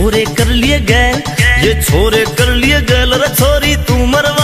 छोरे कर लिए गए। ये छोरे कर लिए गए। छोरी तू मरवा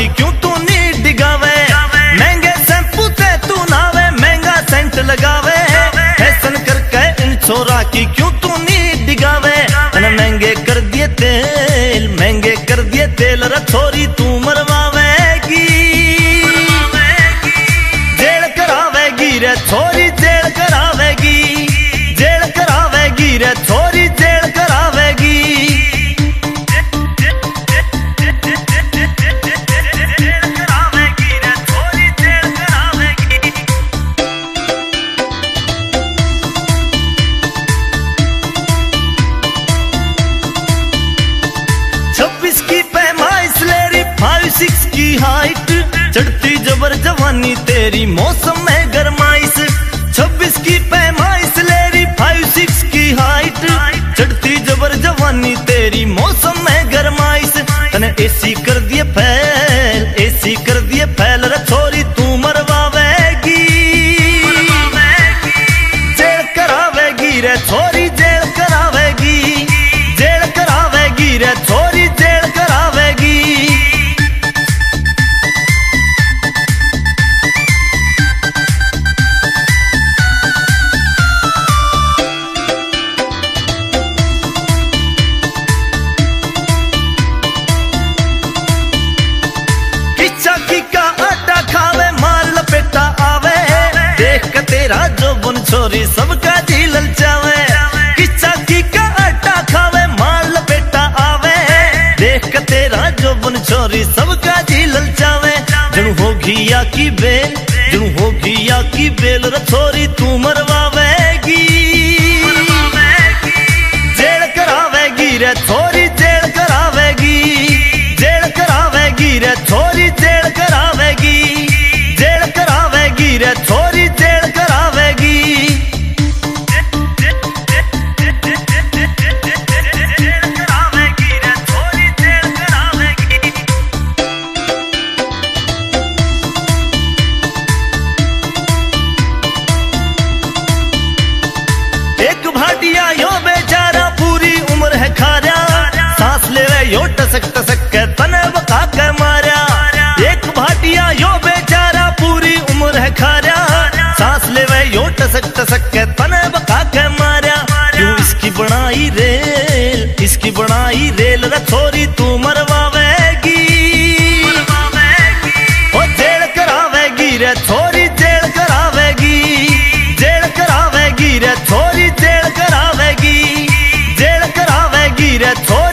की क्यों तू नी डिगावे महँगे शैम्पू से तू नावे, महँगा सेंट लगावे। फ़ैशन करके इन छोरा की क्यों तू नी डिगावे महँगे कर दिए तेल, महँगे कर दिए तेल, रे छोरी तू मरवावेगी। जेल करावेगी, रे छोरी जेल की हाइट चढ़ती जबर जवानी तेरी मौसम में गरमाइश। छब्बीस की पैमाइश लेरी फाइव सिक्स की हाइट चढ़ती जबर जवानी तेरी मौसम में गरमाइश। तने एसी कर दिए फैल एसी कर दिए फैल रे छोरी तू मरवावेगी। जेल करावेगी रे छोरी। छोरी सबका जी ललचावे। किच्चा की का आटा खावे मार लपेटा आवे। देख के तेरा जो बुन छोरी सबका जी ललचावे। जणू होगी या की बेल, जणू होगी या की बेल रे छोरी तू मरवावेगी। जेल करावेगी रे छोरी टसक टसक के तने बका के मारा। एक भाटिया यो बेचारा पूरी उम्र है खारा। सांस लेवे यो टसक टसक के तने बका के मारा। क्यों इसकी बनाई रेल, इसकी बनाई रेल रे छोरी तू मरवावेगी। ओ जेल करावेगी रे छोरी जेल करावेगी। जेल करावेगी रे छोरी जेल करावेगी। जेल करावेगी रे छोरी